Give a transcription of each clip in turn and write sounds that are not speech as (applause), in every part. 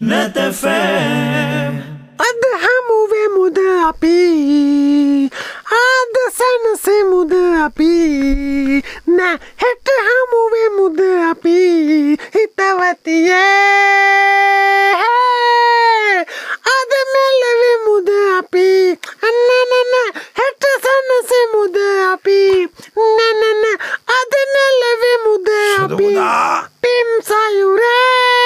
නැතැෆෑ අද හමුවේ මුද අපි? ආද සැනසේ මුද අපි? නෑ හෙට හමුවේ මුද අපි? හිතවතියේ. අද මෙල්ලවේ මුද අපි අන්නනන හෙට සැනසේ මුද අපි නැනන අද නැල්ලවේ මුද අපි? සුදුදා පිම් සයුරේ සුදුදා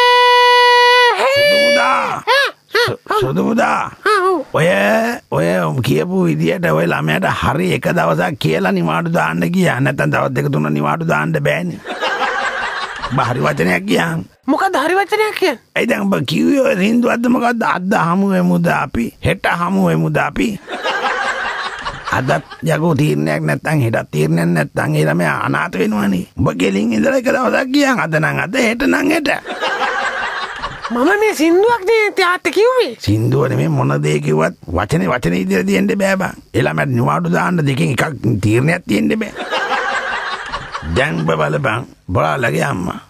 (laughs) සුදුදා ඔය ඔය කියපු විදියට ඔය ළමයට හරි එක දවසක් කියලා නිවාඩු දාන්න ගියා නැත්නම් දවස් දෙක තුන නිවාඩු දාන්න බෑනේ. බහරි වචනයක් කියන්. මොකද හරි වචනයක් කිය ඒ දැන් ඔබ කිව්වේ ඔය හින්දුවක්ද මොකද්ද අද හමු වෙමුද අපි හෙට හමු වෙමුද අපි අදත් යකෝ තීරණයක් නැත්තම් හෙටත් තීරණයක් නැත්තම් ඒ ළමයා අනාථ වෙනවනේ. ඔබ ගෙලින් ඉඳලා එක දවසක් ගියන් අද නම් අද හෙට නම් හෙට. මම මේ සින්දුවක් ත්‍යාත්ත කිව්වේ සින්දුව නෙමේ මොන දේ කිව්වත් වචනේ වචනේ ඉදිරියට තියෙන්න බෑ බං. එළමට නිවාඩු දාන්න දෙකෙන් එකක් තීරණයක් තියෙන්න බෑ. දැන් බලපන් බලාලගේ අම්මා.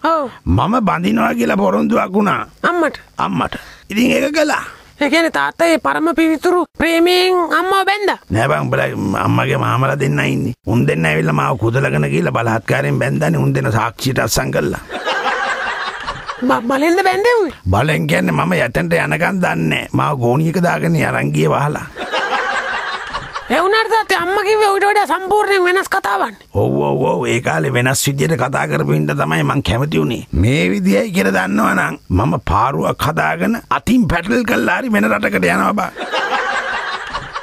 මම බඳිනවා කියලා පොරොන්දුවක් වුණා අම්මට අම්මට. ඉතින් ඒක කළා. එකන තාත්තයේ පරම පිවිතුරු ප්‍රේමයෙන් අම්මව බැන්ද නෑ බං උඹලා අම්මගේ මාමලා දෙන්න ඉන්නේ. උන් දෙන්න ඇවිල්ලා මාව කුදලගෙන ගිහලා බලහත්කාරයෙන් බැන්දානේ උන් දෙන සාක්ෂියට අස්සම් කළා. බලෙන්ද බැන්දෙව්වේ බලෙන් කියන්නේ මම යතන්ට යනකම් දන්නේ මාව ගෝණියක දාගෙන අරන් ගියේ වහලා. එවුනට තාත්තේ අම්ම කිව්වේ ඌට වඩා සම්පූර්ණයෙන් වෙනස් කතාවන්නේ ඔව් ඔව් ඒ කාලේ වෙනස් විදියට කතා කරපු හින්දා තමයි මං කැමති උනේ. මේ විදියයි කියලා දන්නවනම් මම පාරුවක් හදාගෙන අතින් පැටල් කළා හරි වෙන රටකට යනවා බා.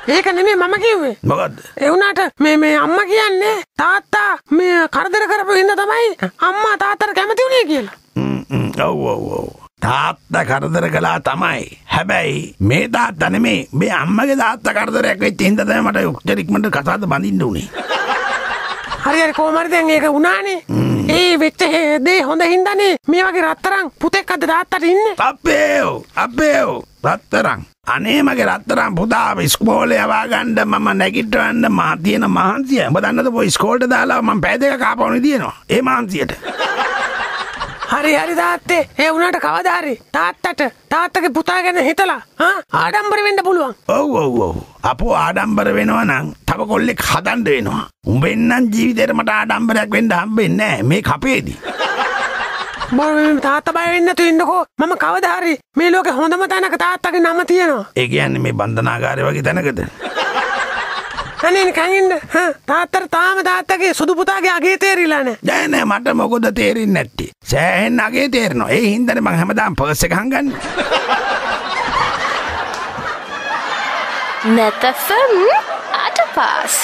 ඒක නෙමේ මම කිව්වේ මොකද්ද? එවුනාට මේ මේ අම්ම කියන්නේ තාත්තා මේ කරදර කරපු හින්දා තමයි අම්මා තාත්තට කැමති වුණේ කියලා ඔව් ඔව් ඔව්. තාත්තා කරදර කළා තමයි. හැබැයි මේ තාත්තා නෙමේ මේ අම්මගේ තාත්තා කරදරයක් වෙච්ච හින්දා තමයි මට උච්චර ඉක්මනට කතාවද බඳින්න උනේ. හරි හරි කොහමද දැන් ඒක වුණානේ ඒ වෙච්ච හේ- දේ හොඳ හින්දානේ මේ වගේ රත්තරන් පුතෙක් අද තාත්තට ඉන්නේ අපේෝ අපේෝ රත්තරං අනේ මගේ රත්තරම් පුතාව ඉස්කෝලේ යවා ගන්න මම නැගිටවන්න මා තියෙන මහන්සිය ඔබ දන්නද පොයි ස්කෝල්ට දාලා මම පෑ දෙක කාපවුණු තියෙනවා ඒ මහන්සියට හරි හරි තාත්තේ. ඒ වුණාට කවදාරි තාත්තට තාත්තගේ පුතා ගැන හිතලා ආඩම්බර වෙන්න පුළුවන්. ඔව් ඔව් ඔව්. අපෝ ආඩම්බර වෙනවා නම් තව කොල්ලෙක් හදන්ඩ වෙනවා. උඹෙන්නම් ජීවිතේට මට ආඩම්බරයක් වෙන්න හම්බෙන්නේ නැහැ මේ කපේදී. බ තාත්ත බය වෙන්න තු ඉන්නකෝ. මම කවදාරි මේ ලෝක හොඳම තැනක තාත්තගේ නම තියෙනවා. ඒ කියන්නේ මේ බන්ධනාගාරය වගේ තැනකද අනේ කැහින්ද තාත්තර තාම තාත්තගේ සුදු පුතාගේ අගේ තේරිලා නෑ. නෑ නෑ මට මොකොද තේරෙන්නේ නැත්තේ? සෑහෙන් අගේ තේරෙනවා. ඒ හින්දානේ මං හැමදාම පර්ස් එක හංගන්නේ. නැතැෆම් අට පාස්.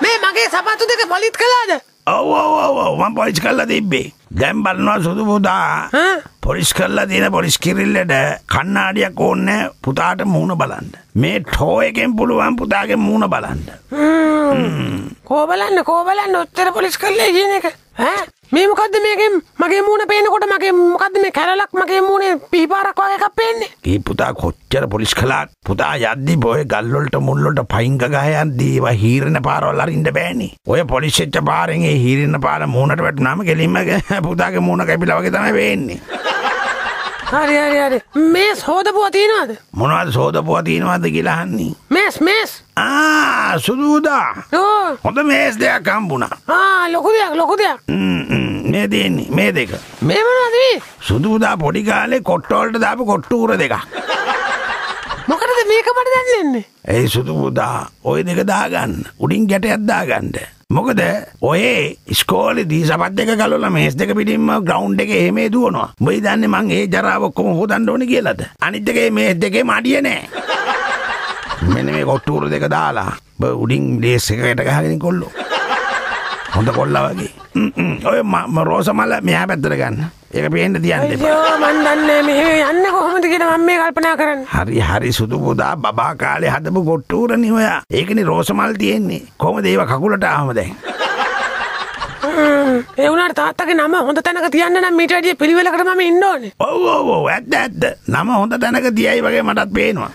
මේ මගේ සපත්තු දෙක පොලිත් කලාද ඔව් ඔව් ඔව් ඔව්. මම පොලිස් කරලා තිබ්බේ. දැන් බලනවා සුදු පුතා හා? පොලිස් කරලා තියෙන පොලිස් කිරිල්ලට කණ්ණාඩියක් ඕනේ පුතාට මූණ බලන්න. මේ ටෝ එකෙන් පුළුවන් පුතාගේ මූණ බලන්න. කෝබලන්න කෝබලන්න ඔච්චර පොලිස් කරලේ කියන එක. ඈ? මේ මොකද්ද මේකෙන්? මගේ මූණ පේනකොට මගේ මොකද්ද මේ කැරලක්? මගේ මූණේ පිහිපාරක් වගේ එකක් පේන්නේ. ඒ පුතා කොච්චර පොලිස් කලාත් පුතා යද්දි බොය ගල්වලට මුල්වලට පයින් ගගහ යද්දී ඒවා හීරෙන පාරවල් අරින්න බෑනේ. ඔය පොලිස් එච්ච පාරෙන් ඒ හීරෙන පාර මූණට වැටුනම කෙලින්ම පුතාගේ මූණ කැපිලා වගේ තමයි වෙන්නේ හරි හරි හරි. මේ සෝදපුවා තියනවාද? මොනවද සෝදපුවා තියෙනවද කියලා අහන්නේ? මේස් මේස්. ආ සුදුදා හොඳ මේස් දෙයක් හම්බුණා. ආ ලොකු දෙයක් ලොකු දෙයක්. මේ දෙන්නේ මේ දෙක. මේ මොනවද මේ? සුදුදා පොඩි කාලේ කොට්ටවලට දාපු කොට්ටූර දෙකක්. මොකටද මේක මට දැන් දෙන්නේ? ඒ සුදුපුදා ඔය දෙක දාගන්න. උඩින් ගැටයක් දාගන්න මොකද ඔය ස්කෝලේ දී සපත් දෙක ගලවලා මේස් දෙක පිටින්ම ග්‍රවුන්ඩ් එකේ එහෙම දුවනවා. උඹයි දන්නේ මං ඒ ජරාව ඔක්කොම හොදන්න ඕනේ කියලාද? අනිත් එකේ මේස් දෙකේ මඩිය නෑ. මෙන්න මේ කොට්ටූර දෙක දාලා බ උඩින් ලේස් එකකට ගහගෙන කොල්ලෝ. හොඳ කොල්ලා වගේ. ම්ම්, ම්ම්. ඔය ම- ම- රෝස මල මෙහා පැත්තට ගන්න. ඒක පේන්න තියන්න එපා. මන් දන්නේ මෙහෙ යන්නේ කොහොමද කියලා මම මේ කල්පනා කරන්නේ හරි හරි සුදු පුදා බබා කාලේ හදපු කොට්ටූරනේ ඔයා. ඒකනේ රෝස මල් තියෙන්නේ. කොහමද ඒව කකුලට ආවම දැන්? ඒ වුණාට තාත්තගේ නම හොඳ තැනක තියන්න නම් මීට වැඩිය පිළිවෙලකට මම ඉන්න ඕනේ ඔව් ඔව් ඔව් ඇත්ත ඇත්ත. නම හොඳ තැනක තියයි වගේ මටත් පේනවා.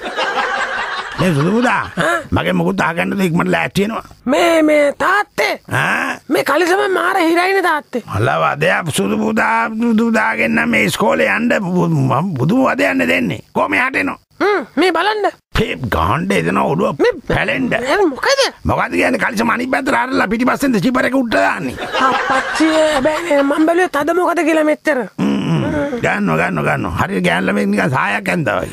මේ සුදුපුදා මගේ මුකුත් ආගන්නද ඉක්මට ලෑස්තියෙනවා මේ මේ තාත්තේ? මේ කලිසම මාර හිරයින තාත්තේ. මල්ල වදයක් සුදු පුදා දුදාගන්න මේ ස්කෝලේ අන්ඩ බුදු වද යන්න දෙන්නේ. කොම යටනවා මේ බලන්න. පේ ගහන්ඩ එදන ඔඩුව පැලෙන්ඩ ඒ මොකද? මොකද කියන කලිස මනි පැතරරලා පිටි පස්සෙන්ද චිපරක උට්ටදාන්නේ අපච්චිය බැන මම්බලය තද මොකද කියලා මෙච්චර. ගන්න ගන්න ගන්න හරි ගෑල්ලම නික සායක් ඇන්දවයි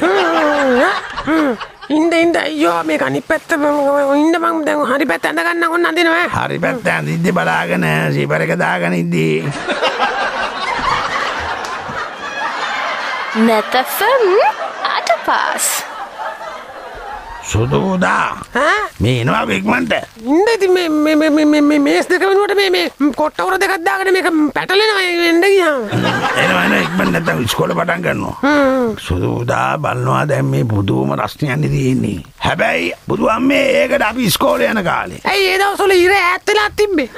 ඉන්ද ඉන්ද අයියෝ මේ අනි පැත්ත ඉන්ද මං දැන් හරි පැත්ත ඇඳගන්න ඔන්න අඳිනවා. හරි පැත්ත ඉද්දි බලාගෙන සීපරක දාගෙන ඉද්දී. නැතෆම් අටපාස්. සුදුදා. මේ එනවා මේ මේ මේ මේ මේ මේ මේස් දෙක වෙනුවට මේ මේ කොට්ටවර දෙකක් දාගෙන මේක පැටලෙනවා එන්න ගියාම. එනවා එනවා ඉක්මන් නැත්තම් ඉස්කෝලේ පටන් ගන්නවා. සුදුදා බලනවා දැන් මේ පුදුම රස්නයන්නේ තියෙන්නේ හැබැයි බුදුහාමේ ඒකට අපි ඉස්කෝලේ යන කාලේ. ඇයි ඒ දවස්වල ඉර ඈත් වෙලා තිබ්බේ?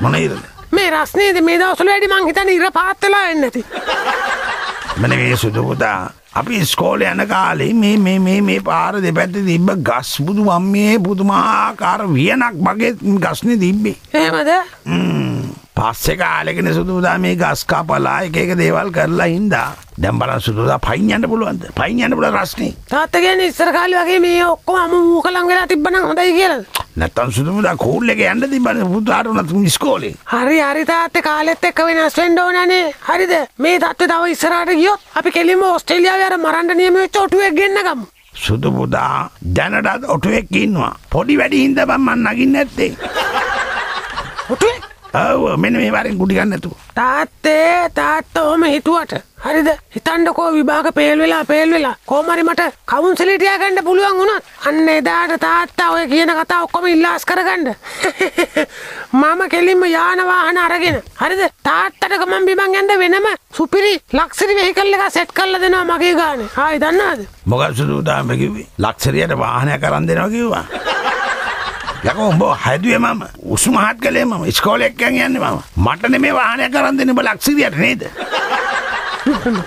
මොන ඉරද? මේ රස්නේද? මේ දවස්වල වැඩි මං හිතන්නේ ඉර පාත් වෙලා එන්නේ නැති. මන මේ සුදුපුතා අපි ස්කෝල යන කාලේ මේ මේ මේ මේ පාර දෙපැත්ත තිබ්බ ගස් බුදු අම්මේ පුදුමාකාර වියනක් මගේ ගස්නේ තිබ්බේ. එහෙමද පස්සෙ කාලෙකෙන සුදුදා මේ ගස් කපලා එක එක දේවල් කරලා හින්දා දැන් බලන්න සුදුදා පයින් යන්න පුළුවන්ද? පයින් යන්න පුළුවන් රස්නේ. තාත්තා කියන්නේ ඉස්සර කාලේ වගේ මේ ඔක්කොම අමු මූකලම් වෙලා තිබ්බනම් හොඳයි කියලා. නැත්තම් සුදුදා කෝල් එක යන්න තිබ්බනේ පුතාට උනත් ඉස්කෝලේ. හරි හරි තාත්තේ කාලෙත් එක්ක වෙනස් වෙන්න ඕනනේ හරිද? මේ තත්ත්වය තව ඉස්සරහට ගියොත් අපි කෙලින්ම ඕස්ට්‍රේලියාවේ අර මරන්න නියම වෙච්ච ඔටුවෙක් ගෙන්න ගමු සුදු පුතා දැනටත් ඔටුවෙක් ඉන්නවා. පොඩි වැඩි හින්දා මන් නගින්න නැත්තේ ඔටුවෙක් ඔව් මෙන්න මේ වරෙන් කුටි ගන්න නැතුව. තාත්තේ තාත්තා ඔහම හිතුවට. හරිද? හිතන්නකෝ විභාග පේල් වෙලා පේල් වෙලා. කොහමරි මට කවුන්සිලට යගන්න පුළුවන් වුණත් අන්න එදාට තාත්තා ඔය කියන කතා ඔක්කොම ඉල්ලාස් කරගන්න. (laughs) මම කෙලින්ම යාන වාහන අරගෙන. හරිද? තාත්තට ගමන් බිමන් යන්න වෙනම සුපිරි ලක්සරි වෙහිකල් එක සෙට් කරලා දෙනවා මගේ ගානේ. හායි දන්නවද? මොකක් සුදුදාම කිව්වේ? ලක්ෂරියට වාහනයක් කරන් දෙනවා කිව්වා යකෝ උඹ හැදුවේ මම? උස්මහත් කළේ මම? ඉස්කෝලේ එක්කන් යන්නේ මම? මට නෙමේ වාහනයක් කරන් දෙන්නේ උඹ ලක්ෂරියට නේද?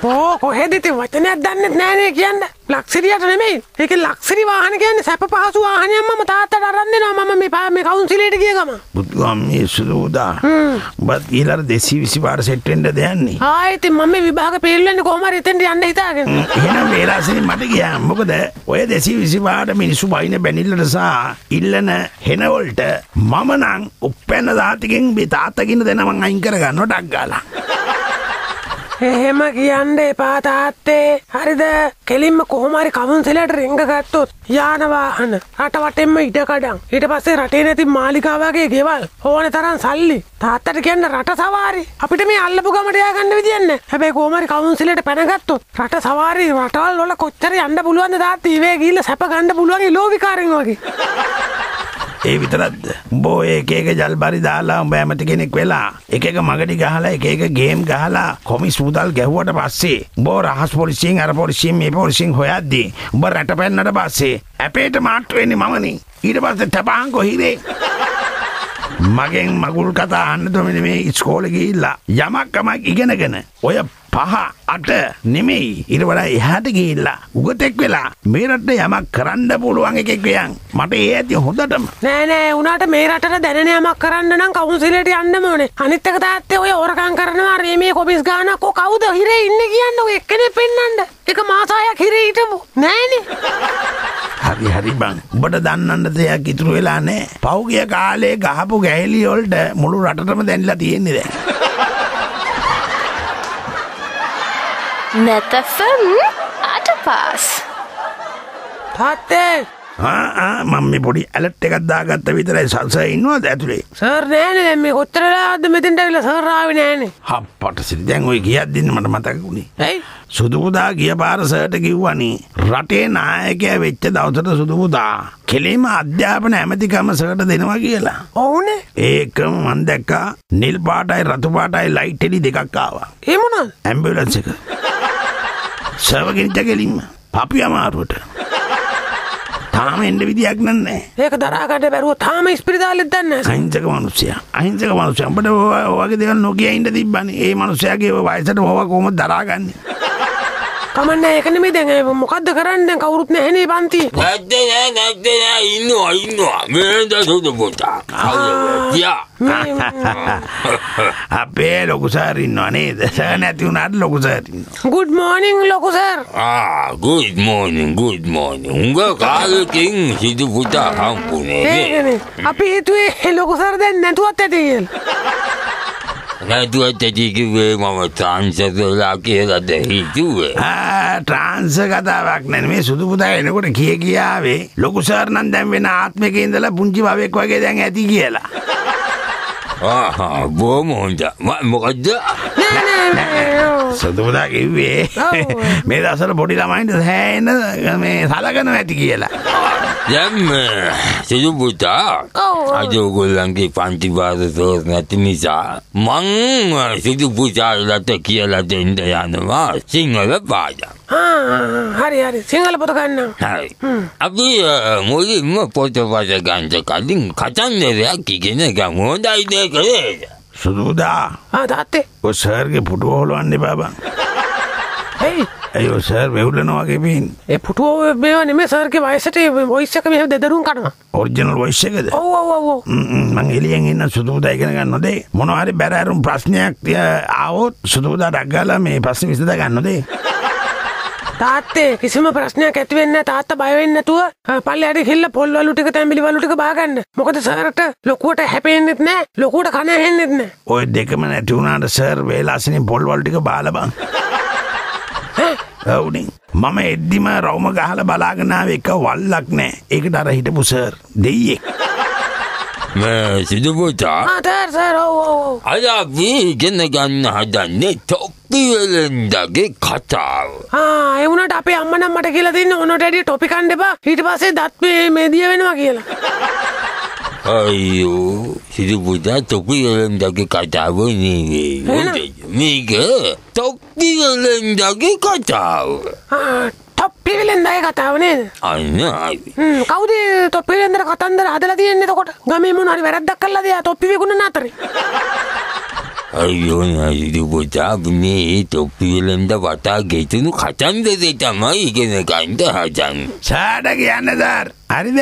පෝ කොහෙද ඉතින් වචනයක් දන්නෙත් නෑනේ කියන්න? ලක්සරියට නෙමෙයි. ඒක ලක්සරි වාහන කියන්නේ සැප පහසු වාහනයක් මම තාත්තට අරන් දෙනවා. මම මේ මේ කවුන්සිලේට ගිය ගම බුදුගම් මේ සුදුදා උඹත් ඊළඟ 220 පාර සෙට් වෙන්න දෙයන්නේ ආයි ඉතින් මම මේ විභාග පේල් වෙන්නේ කොහොම හරි එතෙන්ට යන්න හිතාගෙන. එහෙනම් වේලාසෙන් මට ගියා මොකද? ඔය 220 පාට මිනිස්සු බයින බැනිල්ලට සහ ඉල්ලන හෙනවලට මම නම් උප්පැන්න දාතිකෙන් මේ තාත්තකින් දෙන මං අයින් කර ගන්නවා ඩක් ගාලා එහෙම කියන්න එපා තාත්තේ. හරිද? කෙලින්ම කොහොම හරි කවුන්සිලට රිංග ගත්තොත් යාන වාහන රට වටෙන්ම ඉඩකඩම් ඊට පස්සේ රටේ නැති මාලිකා වගේ ගෙවල් ඕන තරම් සල්ලි. තාත්තට කියන්න රට සවාරි. අපිට මේ අල්ලපු ගමට යගන්න විදියක් නැහැ. හැබැයි කොහොම හරි කවුන්සිලට පැනගත්තොත් රට සවාරි රටවල් වල කොච්චර යන්න පුළුවන්ද තාත්තා? ඊවේ ගිහිල්ලා සැප ගන්න පුළුවන් ඒ ලෝවිකාරෙන් වගේ. ඒ විතරක්ද? උඹ ඔය එක එක ජල්බරි දාලා උඹ ඇමති කෙනෙක් වෙලා එක එක මගඩි ගහලා එක එක ගේම් ගහලා කොමිස් මුදල් ගැහුවට පස්සේ උඹ රහස් පොලිසියෙන් අර පොලිසියෙන් මේ පොලිසියෙන් හොයද්දී උඹ රට පැන්නට පස්සේ ඇපේට මාට්ටු වෙන්නේ මමනේ. ඊට පස්සේ තපාංකො හිරේ මගෙන් මගුල් කතා අන්න මෙන්න මේ ඉස්කෝලේ ගිහිල්ලා. යමක් කමක් ඉගෙනගෙන ඔය පහ අට නෙමෙයි. ඊට වඩා එහාට ගිහිල්ලා උගතෙක් වෙලා මේ රටේ යමක් කරන්න පුළුවන් එකෙක් වෙයන්. මට ඒ ඇති හොඳටම. නෑ නෑ උනාට මේ රටට දැනෙන යමක් කරන්න නම් කවුන්සිලට යන්න ඕනේ. අනිත් එක තාත්තේ ඔය හොරකම් කරනවා රේමේ කොමිස් ගානක්. ඔය කවුද හිරේ ඉන්නේ කියන්නේ? ඔය එක්කෙනෙක් පෙන්නන්න. එක මාසායක් හිරේ හිටපු. නෑනේ. හරි හරි බං. උඹට දන්නන්න දෙයක් ඉතුරු වෙලා නෑ. පෞගිය කාලේ ගහපු ගැහෙලි වලට මුළු රටටම දැන්ලා තියෙන්නේ දැන් නැතෆම් අටපාස්. තාත්තේ! ආ ආ මම මේ පොඩි ඇලට් එකක් දාගත්ත විතරයි සල්ස ඉන්නවද ඇතුලේ? සර් නෑනේ දැන් මේ කොච්චර වෙලාවක්ද මෙතෙන්ට ඇවිල්ලා සර් ආවේ නෑනේ. හප්පට සිරි දැන් ඔය ගියක් දෙන්න මට මතක වුණේ. ඇයි? සුදුපුදා ගිය පාර සර්ට කිව්වනේ රටේ නායකයා වෙච්ච දවසට සුදුපුදා කෙලෙම අධ්‍යාපන ඇමතිකම සර්ට දෙනවා කියලා. ඔවුනේ. ඒකම මන් දැක්කා. නිල් පාටයි රතු පාටයි ලයිට් එලි දෙකක් ආවා. ඒ මොනවද? ඇම්බියුලන්ස් එක සර්වගෙනච්ච කෙලින්ම පපි අමාරුවට. තාම එන්න විදියක් නන්නේ ඒක දරා ගන්න බැරුව තාම ඉස්පිරිතාලෙත් දන්නේ නැහැ. අහිංසක මනුස්සයා. අහිංසක මනුස්සයා. උඹට ඔය වගේ දේවල් නොකිය ඉන්න තිබ්බනේ. ඒ මනුස්සයාගේ ඔය වයසට ඕවා කොහොමද දරාගන්නේ කමන්න ඒකනෙමේ දැන් මොකක්ද කරන්න? දැන් කවුරුත් නැහැනේ පන්ති. නැත්ත නෑ නැත්ත නෑ. ඉන්නවා ඉන්නවා. මේද සුදු පුතා. අපේ ලොකුසාර ඉන්නවා නේද? සෑ නැති වුණට ලොකුසාර ඉන්නවා. ගුඩ් මෝනිං ලොකුසර් Ah, good morning, good morning. උඟ කාලෙකින් සිදු පුතා හම්බුනේ ඒකනේ අපි හිතුවේ ලොකුසර් දැන් නැතුවත් ඇති කියලා නැතුවත් ඇතිකිවේ මම ත්‍රංසදලා කියලද හිතුවේ. ට්‍රාන්ස කතාවක් නැන මේ සුදු පුතා එනකොට කිය කියාවේ ලොකුසාරනන් දැන් වෙන ආත්මක ඉඳලා පුංචි භවෙක් වගේ දැන් ඇති කියලා ආහා බොහොම හොඳ. ම- මොකද්ද? නෑ නෑ නෑ ඔව්. සුදුපුතා කිව්වේ. මේ දසර පොඩි ළමයින්ට සෑන්න මේ සලගන ඇති කියලා දැන් මේ සිදු පුතා. අද ඔයගොල්ලන්ගේ පන්ති භාෂාව නැති නිසා මං සිදු පුතාලට කියලා දෙන්න යනවා සිංහල පාඩම්. හරි හරි සිංහල පොත ගන්නම් හරි. අපි මුලින්ම පොත පස ගන්ට කලින් කතන්දරයක් ඉගෙන ගමු හොඳයි නේ කළේද? සුදුදා තාත්තේ ඔය සර්ගේ පුටුව හොලවන්න බාබන් හයි ඇයෝ සර් වෙවුලනවාගේ පින් ඒ පුටුව මේවා නෙමේ සර්ගේ වයසට වොයිස් එක මෙහෙම දෙදරුම් කනවා. ඔරිජනල් වයිශ්‍යකද මං එලියෙන් ඉන්න සුදුදා ඉගෙන ගන්න නොදේ මොනහරි බැරෑරුම් ප්‍රශ්නයක් තිය ආවොත් සුදුදා ඩක්ගාලා මේ ප්‍රශ්න විසඳ ගන්නදේ තාත්තේ කිසිම ප්‍රශ්නයක් ඇති වෙන්නේ නැහැ. තාත්තා බය වෙන්නේ නැතුව පල්ලයට ගිහිල්ලා පොල්වලු ටික තැඹිලි වලු ටික බාගන්න මොකද සර්ට ලොකුවට හැපෙන්නෙත් නැහැ ලොකුවට කන ඇහෙන්නෙත් නැහැ. ඔය දෙකම නැති වුණාට සර් වේලාසිනින් පොල්වල් ටික බාලබං ඔවුනින් මම එද්දිම රවම ගහල බලාගෙනාව එක වල්ලක් නෑ. ඒකට අර හිටපු සර්. දෙයියෙක්. මේ සිදු පුතා. ආ තෑර් සර් ඔව් ඔව් ඔව්. අද අපි ඉගෙන ගන්න හදන්නේ තොප්පි වෙලෙන්දගේ කතාව. ආ ඒ වුණාට අපේ අම්මා නම් මට කියලා දෙන්නේ ඔනට ඇඩිය ටොපි කන්න එපා. ඊට පස්සේ දත් මේ මේදිය වෙනවා කියලා. අයියෝ සිදු පුතා තොප්පි වෙලෙන්දගේ කතාව නෙවෙයි. එහෙනම්? මේක තොප්පි වෙලෙන්දගේ කතාව. ආ ටොප්පි වෙලෙන්දගේ කතාව නේද? අන්න කවුද තොප්පි වෙලෙන්දට කතන්දර හදලා තියෙන්නේ? එතකොට ගමේ මොන හරි වැරද්දක් කළාද යා තොප්පි විකුණන අතරේ අයියෝ සිදු පුතා මේ තොප්පි වෙලෙන්ද වටා ගෙතුණු කතන්දරේ තමයි ඉගෙන ගන්න හදන්නේ. සාඩ කියන්න දර් හරිද.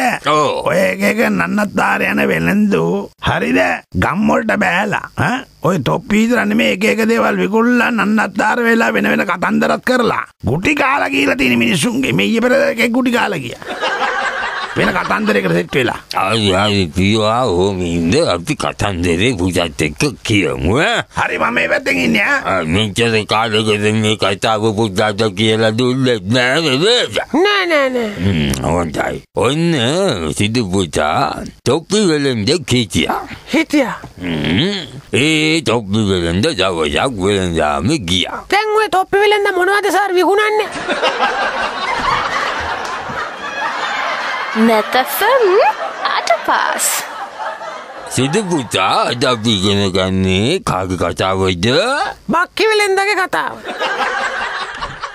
ඔය එක එක නන්නත්තාර යන වෙළඳු හරිද ගම්මොල්ට බෑලා ඈ? ඔය තොප්පීතරන්න මේ එක එක දේවල් විකුල්ලා නන්නත්තාර වෙලා වෙන වෙන කතන්දරත් කරලා ගුටි කාලා කියලා තියෙන මිනිස්සුන්ගේ මෙయ్య පෙර එකෙක් ගුටි කාලා ගියා වෙන කතන්දරයකට සෙට් වෙලා හරි හරි පියවා හෝමින්ද අපි කතන්දරේ පුතත් එක්ක කියමු ඈ. හරි මම මේ පැත්තෙන් ඉන්නේ ඈ. මෙච්චර කාලෙකද මේ කතාව පුතාට කියලා දුන්නෙත් නෑ නේද? නෑ නෑ නෑ හ්ම්, හොඳයි. ඔන්න සිදු පුතා තොප්පි වෙලෙන්ද කීතියා. හිටියා හ්ම්, ඒ තොප්පි වෙලෙන්ද දවසක් වෙලෙන්දාම ගියා. දැන් ඔය තොප්පි වෙලෙන්ද මොනවද සර් විකුණන්නේ නැතෆම් අටපාස්. සිදු පුතා අද අපි ඉගෙන ගන්නේ කාගේ කතාවද? බක්කි වෙලෙන්දගේ කතාව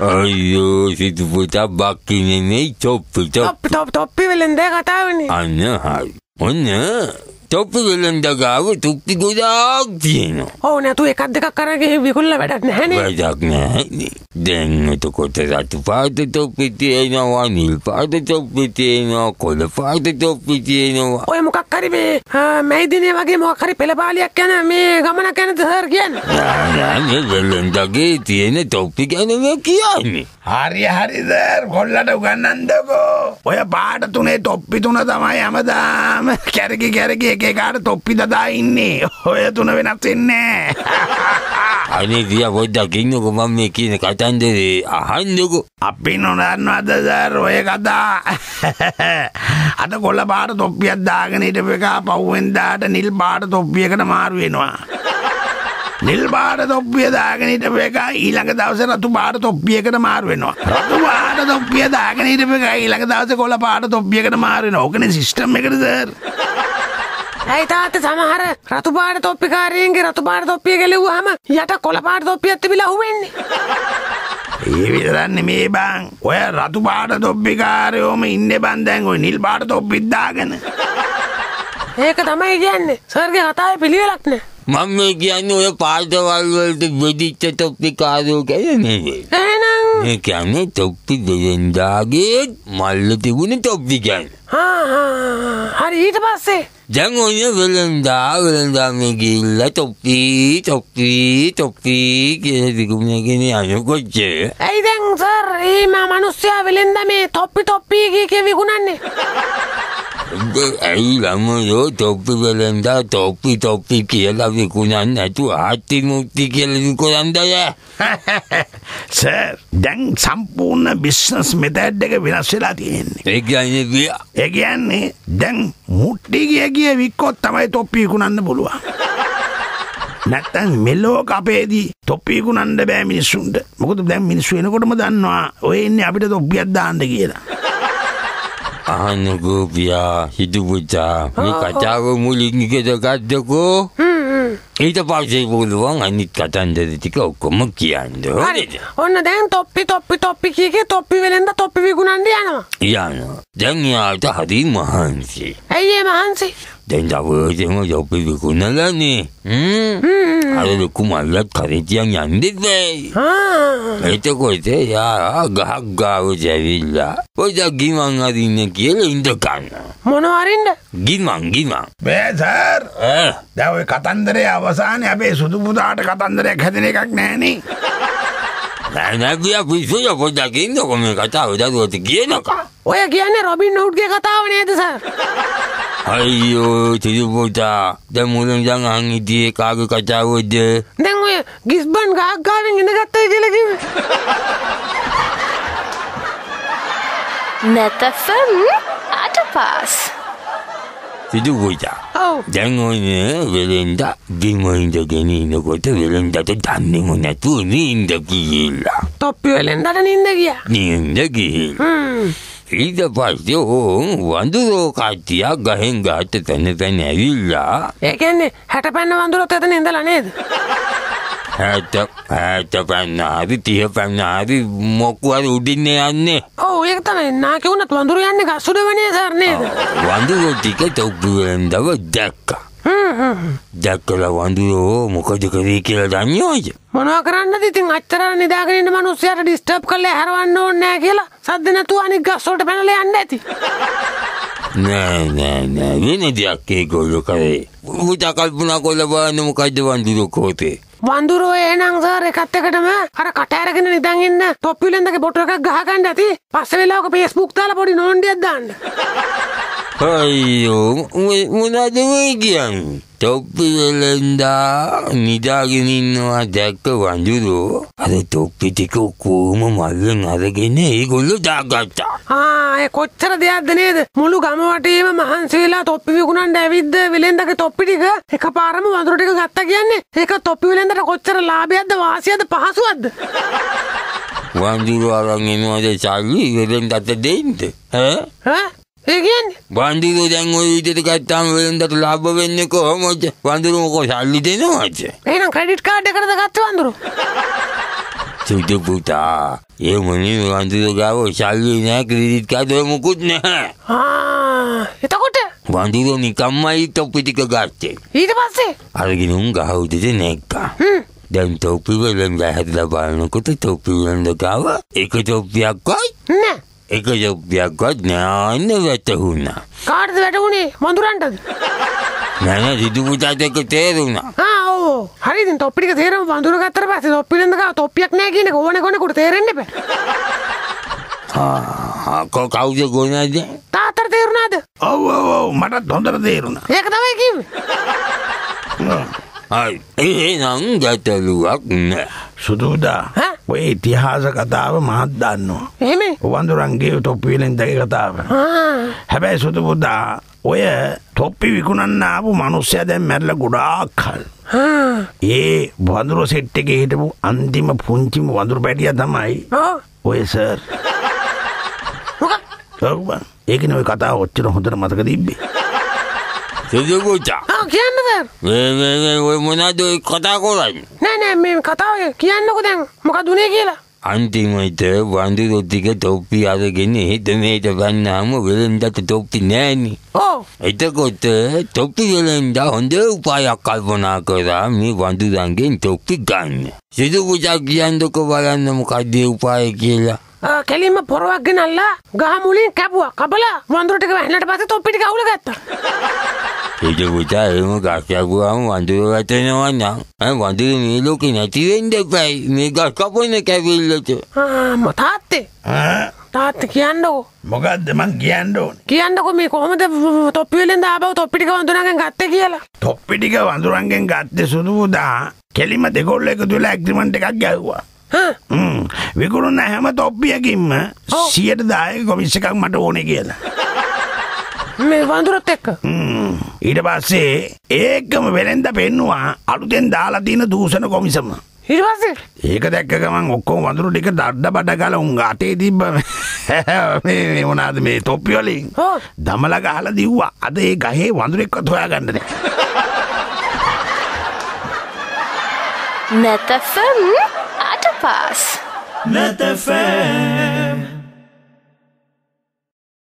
අයියෝ සිදු පුතා බක්කි නෙමෙයි තොප්පි තොප්පි. තොප්පි තොප් තොප්පි වෙලෙන්දේ කතාවනේ අන්න හරි. ඔන්න තොප්පි වෙලෙන්ද ගාව තුප්පි ගොඩාක් තියෙනවා. ඔව් නැතු එකක් දෙකක් කරගේ විකුල්ල වැඩක් නැහැනේ වැඩක් නැහැ. දැන් එතකොට රතු පාට තොප්පි තියෙනවා, නිල් පාට තොප්පි තියෙනවා, කොළ පාට තොප්පි තියෙනවා. ඔය මොකක් හරි මේ ආ, මැයි දිනේ වගේ මොකක් හරි පෙළපාලියක් යන මේ ගමනක් යනද සර් කියන්නේ යානේ වෙලෙන්දගේ තියෙන තොප්පි ගැන කියන්නේ. හරි හරිද කොල්ලට උගන්නන්දකෝ ඔය පාට තුනේ තොප්පි තුන තමයි හැමදාම කැරකි කැරකි එක එකාට තොප්පි දදා ඉන්නේ. ඔය තුන වෙනස් වෙන්නේ අනේ දියා පොඩ්ඩක් ඉන්නකො මම මේ කියන කතන්දරේ. අහන්නකො. අපි නොදන්නවද දර් ඔය කතා. අද කොල්ල පාට තොප්පියක් දාගෙන හිටපු එක පව්වෙන්දාට නිල් පාට තොප්පියකට මාරු වෙනවා නිල් පාට තොප්පිය දාගෙන හිටපු එක ඊළඟ දවසේ රතු පාට තොප්පියකට මාරු වෙනවා. රතු පාට තොප්පිය දාගෙන හිටපු එක ඊළඟ දවසේ කොළ පාට තොප්පියකට මාරු වෙනවා. ඕකනේ සිස්ටම් එකට සර් ඇයි තාත්තේ සමහර රතු පාට තොප්පිකාරයන්ගේ රතු පාට තොප්පිය ගැලෙව්වහම යට කොළ පාට තොප්පියක් තිබිලා අහුවෙන්නේ? ඒ විතරන්නේ මේ බං. ඔය රතු පාට තොප්පිකාරයෝම ඉන්න බන්දැන් ඔය නිල් පාට තොප්පිත් දාගෙන. ඒක තමයි කියන්නේ. සර්ගේ කතාවේ පිළිවෙලක් නෑ මම මේ කියන්නේ ඔය පාටවල් වලට වෙදිච්ච තොප්පි කාරයෝ ගැන නෙවෙයි. එහෙනම්? මේ කියන්නේ තොප්පි දෙදෙන්දාගේ මල්ල තිබුණ තොප්පි. ආ, හරි ඊට පස්සේ? දැන් ඔය වෙළඳා වෙළඳා මේ ගිල්ල තොප්පි තොප්පි තොප්පි කියලා තිබුණගෙන යනකොට ඇයි දැන් සර් මා මිනිස්සයා වෙලෙන්ද මේ තොප්පි තොප්පි කිය විකුණන්නේ ඇයි ළමයෝ තොප්පි වෙළඳා තොප්පි තොප්පි කියලා විකුණන්නේ නැතුව ආත්ති මුක්ති කියලා විකුණන්නද? (laughs) සර් දැන් සම්පූර්ණ බිස්නස් මෙතැඩ් එක වෙනස් වෙලා තියෙන්නේ. ඒ කියන්නේ විය- ඒ කියන්නේ දැන් මුට්ටි ගිය ගිය වික්කොත් තමයි තොප්පි විකුණන්න පුළුවන්. (laughs) නැත්තම් මෙලෝක අපේදී තොප්පි විකුණන්න බෑ මිනිස්සුන්ට. මොකද දැන් මිනිස්සු එනකොටම දන්නවා ඔය ඉන්නේ අපිට තොප්පියක් දාන්න කියලා. අහන්නකෝ පියා හිතුපුතා මේ කතාව මුලින් ඉගෙන ගත්තකෝ? ඊට පස්සේ පුළුවන් අනිත් කතන්දර ටික ඔක්කොම කියන්න හරි. හරිද ඔන්න දැන් තොප්පි තොප්පි තොප්පි කිය කිය තොප්පි වෙලෙන්ද තොප්පි විකුණන්න යනවා. යනවා. දැන් යාට හරි මහන්සි. ඇයි ඒ මහන්සි දැන් දවසම තොප්පි විකුණලානේ අර ලොකු මල්ලත් කරතියන් යන්නෙත් බෑ ආ, එතකොට යා ගහක් ගාවට ඇවිල්ලා පොඩක් ගිමන් අදින්න කියලා ඉඳ ගන්න මොනවා අරින්ද ගිමන් ගිමන් බෑ සර් ඈ දැන් ඔය කතන්දරේ අවසානයේ අපේ සුදු පුතාට කතන්දරයක් හැදෙන එකක් නෑනේ. නැනැබිය පිස්සුය පොඩ්ඩක් ඉන්නකො මේ කතාව දරුවට කියනකා ඔය කියන්නේ රොබින් හුඩ්ගේ කතාව නේද සර් අයියෝ තිරුපොටා දැන් මුලින් දැන් අහන් හිටියේ කාගේ කතාවද දැන් ඔය ගිස්බන් ගහක් ගාවෙන් ඉඳගත්තයි කියලා කිව්වේ නැතෆම් අටපාස්. තිරුපොටා ඔව් දැන් ඔය වෙලෙන්ද බිම ඉඳගෙන ඉනකොට වෙලෙන්දට දන්නේම නැතුව නින්ද ගිහිල්ලා තොප්පි වෙලෙන්දට නින්ද ගියා නින්ද ගිහිල්ලා. ඊට පස්සේ ඕන් වඳුරෝ කට්ටියක් ගහෙන් ගහට තැන තැන ඇවිල්ලා ඒ කියන්නේ හැට පැන්න වඳුරොත් එතන ඉඳලා නේද? හැට හැට පැන්න හරි තිය පැන්න හරි මොක්කුවර උඩින්න යන්නේ. ඔව් ඒක තමයි. නාකි වුණත් වඳුරු යන්නේ ගස්සුඩ වනේ සර් නේද? වඳුරෝ ටික තොප්පුවෙන්දව දැක්කා. දැක්කලා වඳුරෝ මොකද කරේ කියලා දන්නවද මොනවා කරන්නද ඉතින්? අච්චර නිදාගෙන ඉන්න මිනිස්සයාට ඩිස්ටර්බ් කරලා හැරවන්න ඕනේ නැහැ කියලා සද්ද නැතුව අනිත් ගස් වලට පැනලා යන්න ඇති. නෑ නෑ නෑ. වෙන දෙයක් ඒගොල්ලෝ කරේ. පුතා කල්පනා කොල්ල බලන්න මොකද්ද වඳුරෝ කෝතේ? වඳුරෝ එහෙනම් සර් එකත් එකටම අර කට ඇරගෙන නිදන් ඉන්න තොප්පිලෙන්දගේ බොටු එකක් ගහගන්න ඇති. පස්සේ වෙලාවක Facebook දාලා පොඩි නෝන්ඩියක් දාන්න අයියෝ මොනද මේ කියන්නේ? තොප්පි වෙලෙන්දා නිදාගෙන ඉන්නවා දැක්ක වඳුරෝ. අර තොප්පි ටික ඔක්කොම මල්ලෙන් අරගෙන ඒගොල්ලෝ දාගත්තා. ආ ඒ කොච්චර දෙයක්ද නේද? මුළු ගම වටේම මහන්සි වෙලා තොප්පි විකුණන්න ඇවිද්ද? වෙලෙන්දගේ තොප්පි ටික? එකපාරම වඳුරු ටික ගත්තා කියන්නේ ඒක තොප්පි වෙලෙන්දට කොච්චර ලාභයක්ද වාසියක්ද පහසුවක්ද? වඳුරෝ අරන් එනවාද සල්ලි වෙලෙන්දට දෙන්න ඈ ඈ ඒ කියන්නේ වඳුරෝ දැන් ඔය විදිහට ගත්තාම වෙලෙන්දට ලාභ වෙන්නේ කොහොමද? වඳුරෝ මොකෝ සල්ලි දෙනවද? එහෙනම් ක්‍රෙඩිට් කාඩ් එකකටද ගත්තේ වඳුරු? සුදු පුතා ඒ මොනේ වඳුරෝ ගාව සල්ලි නෑ ක්‍රෙඩිට් කාඩ් ඔය මුකුත් නැහැ ආ එතකොට? වඳුරෝ නිකම්මයි තොප්පි ටික ගත්තේ. ඊට පස්සේ? අරගෙන උන් ගහ උඩට නැග්ගා දැන් තොප්පි වෙලෙන්ද හැදලා බලනකොට තොප්පි වෙලෙන්ද ගාව එක තොප්පියක්වත් නෑ එක තොප්පියක්වත් නෑන්න වැටහුණා. කාටද වැටුනේ වඳුරන්ටද නෑ නෑ සිදු පුතාට එක තේරුණා. හරි ටික තේරෙම වඳුර ගත්තට පස්සේ තොප්පිලෙන්ද ගාව තොප්පියක් නෑ කියන ඕනේ කොනෙකුට තේරෙන්න එපා. ආ කො කවුද ගොනද තාත්තට තේරුණාද? ඔව් ඔව් ඔව් මටත් හොඳට තේරුණා. ඒක තමයි කිව්වේ. හරි එහෙනම් ගැටලුවක් නෑ සුදුදා? ඔය ඉතිහාස කතාව මාත් දන්නවා. එහෙමේ වඳුරන්ගේ තොප්පි වෙලෙන්දගේ කතාව. හැබැයි සුදු පුතා ඔය තොප්පි විකුණන්න ආපු මිනිස්සයා දැන් මැරලා ගොඩාක් කල්. ඒ වඳුර සෙට් එකේ හිටපු අන්තිම පුංචිම වඳුරු පැටියා තමයි ඔය සර්. ඔව්. ඒකනේ ඔය කතාව ඔච්චර හොඳට මතක තිබ්බේ. සිදු පුතා ආ කියන්න ඔය කතා කරන්නේ නෑ නෑ මේ කතාව කියන්නකො දැන් මොකද උනේ කියලා අන්තිමට වඳුරෝ ටික තොප්පි අරගෙන හෙට මෙහෙට බැන්නාම වෙලෙන්දට තොප්පි නෑනේ. එතකොට තොප්පි වෙලෙන්දා හොඳ උපායක් කල්පනා කරා මේ වඳුරන්ගෙන් තොප්පි ගන්න. සිදු පුතා කියන්නකො බලන්න මොකක්ද උපාය කියලා. ආ, කෙලින්ම පොරවක් ගෙනල්ලා ගහ මුලින් කැපුවා කබලා වඳුර ටික වැහෙනට පස්සේ තොප්පි ටික අහුල ගත්තා සිදු පුතා එහෙම ගස්යපුවාම වඳුර වැටෙනවා නම් ඈ වඳුර මේ ලෝකේ නැති වෙන්න එපයි. මේ ගස් කපන කැවිල්ලට. ආ, ම- තාත්තේ ආ, තාත්ත කියන්නකෝ මොකක්ද මං කියන්න ඕන කියන්නකො මේ කොහොමද තොප්පිවෙලෙන් දාබව තොප්පිටික වඳුනගෙන් ගත්ත කියලා තොප්පිටික වඳුරන්ගෙන් ගත්ත සුදුපුදා කෙලිම දෙකොල්ල එක තුළ ඇක්ටිමට එකක් හ්ම්. විකුණුන්න හැම තොප්පියකින්ම සියට දායක කොමිස්ස එකක් මට ඕනෙ කියලා. මේ වඳුරත් එක්ක. ඊට පස්සේ ඒකම වෙළෙන්ද පෙන්නවා අලුතෙන් දාලා තියෙන දූෂණ කොමිසම ඊට පස්සේ? ඒක දැක්ක ගමන් ඔක්කොම වඳුරු ටික දඩ බඩ ගාලා උන් අතේ තිබ්බ මේ. (laughs) මේ මොනවාද මේ තොප්පි වලින්. දමලා ගහලා දිව්වා. අද ඒ ගහේ වඳුරෙක්වත් හොයාගන්න නෑ නැතෆම් අට පාස් නැතෆෑ